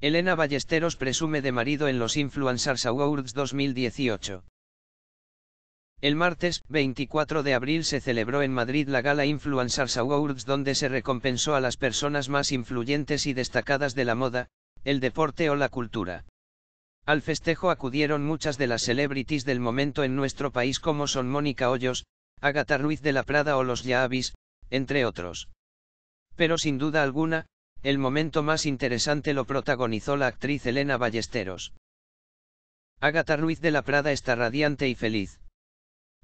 Elena Ballesteros presume de marido en los Influencers Awards 2018. El martes, 24 de abril se celebró en Madrid la gala Influencers Awards donde se recompensó a las personas más influyentes y destacadas de la moda, el deporte o la cultura. Al festejo acudieron muchas de las celebrities del momento en nuestro país como son Mónica Hoyos, Agatha Ruiz de la Prada o los Yavis, entre otros. Pero sin duda alguna, el momento más interesante lo protagonizó la actriz Elena Ballesteros. Agatha Ruiz de la Prada está radiante y feliz.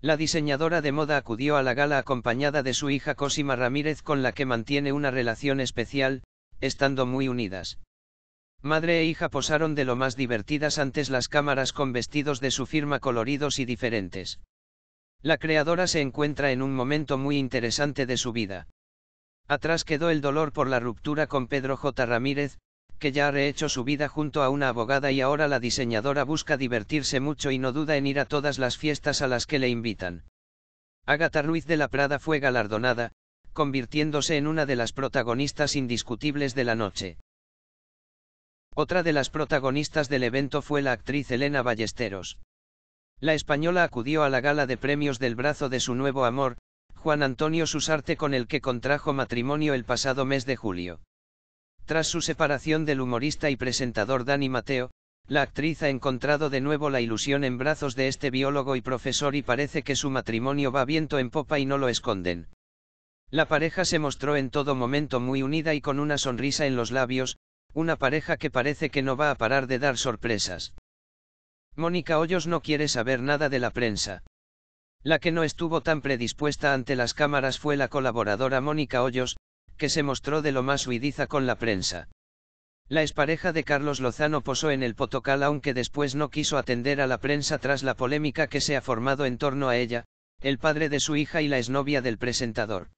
La diseñadora de moda acudió a la gala acompañada de su hija Cosima Ramírez con la que mantiene una relación especial, estando muy unidas. Madre e hija posaron de lo más divertidas antes las cámaras con vestidos de su firma coloridos y diferentes. La creadora se encuentra en un momento muy interesante de su vida. Atrás quedó el dolor por la ruptura con Pedro J. Ramírez, que ya ha rehecho su vida junto a una abogada y ahora la diseñadora busca divertirse mucho y no duda en ir a todas las fiestas a las que le invitan. Agatha Ruiz de la Prada fue galardonada, convirtiéndose en una de las protagonistas indiscutibles de la noche. Otra de las protagonistas del evento fue la actriz Elena Ballesteros. La española acudió a la gala de premios del brazo de su nuevo amor, Juan Antonio Susarte con el que contrajo matrimonio el pasado mes de julio. Tras su separación del humorista y presentador Dani Mateo, la actriz ha encontrado de nuevo la ilusión en brazos de este biólogo y profesor y parece que su matrimonio va viento en popa y no lo esconden. La pareja se mostró en todo momento muy unida y con una sonrisa en los labios, una pareja que parece que no va a parar de dar sorpresas. Mónica Hoyos no quiere saber nada de la prensa. La que no estuvo tan predispuesta ante las cámaras fue la colaboradora Mónica Hoyos, que se mostró de lo más huidiza con la prensa. La expareja de Carlos Lozano posó en el Potocal aunque después no quiso atender a la prensa tras la polémica que se ha formado en torno a ella, el padre de su hija y la exnovia del presentador.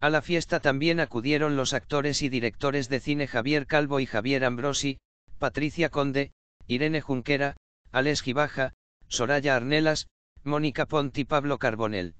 A la fiesta también acudieron los actores y directores de cine Javier Calvo y Javier Ambrosi, Patricia Conde, Irene Junquera, Alex Gibaja, Soraya Arnelas, Mónica Pont y Pablo Carbonell.